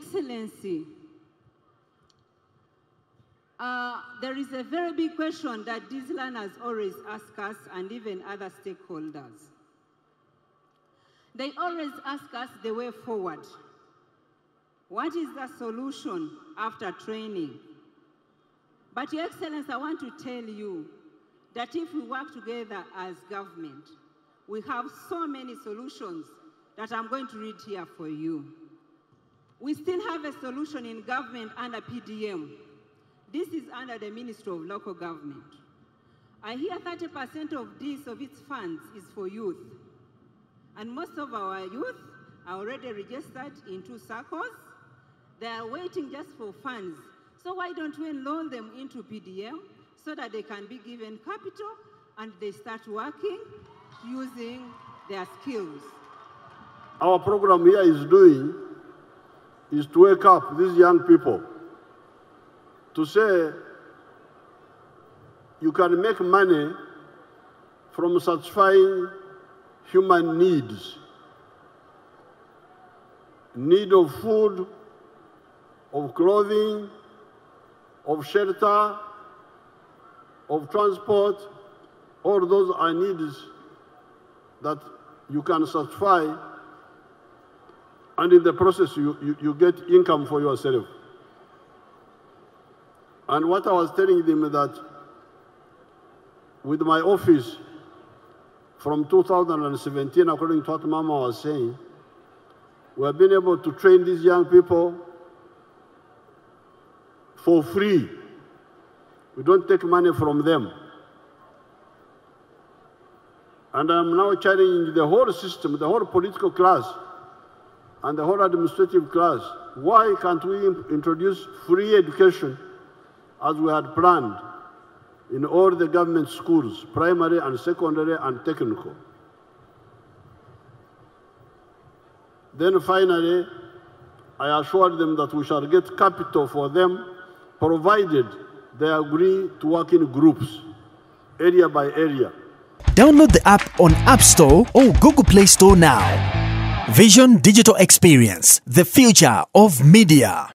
Excellency, uh, there is a very big question that these learners always ask us and even other stakeholders. They always ask us the way forward. What is the solution after training? But Your Excellency, I want to tell you that if we work together as government, we have so many solutions that I'm going to read here for you. We still have a solution in government under PDM. This is under the Ministry of Local Government. I hear 30% of this, of its funds, is for youth. And most of our youth are already registered in two circles. They are waiting just for funds. So why don't we enroll them into PDM so that they can be given capital and they start working using their skills? Our program here is doing is to wake up these young people to say you can make money from satisfying human needs. Need of food of clothing of shelter of transport all those are needs that you can satisfy and in the process you, you, you get income for yourself and what I was telling them that with my office from 2017, according to what Mama was saying, we have been able to train these young people for free. We don't take money from them. And I'm now challenging the whole system, the whole political class, and the whole administrative class. Why can't we introduce free education as we had planned in all the government schools, primary and secondary and technical. Then finally, I assured them that we shall get capital for them, provided they agree to work in groups, area by area. Download the app on App Store or Google Play Store now. Vision Digital Experience, the future of media.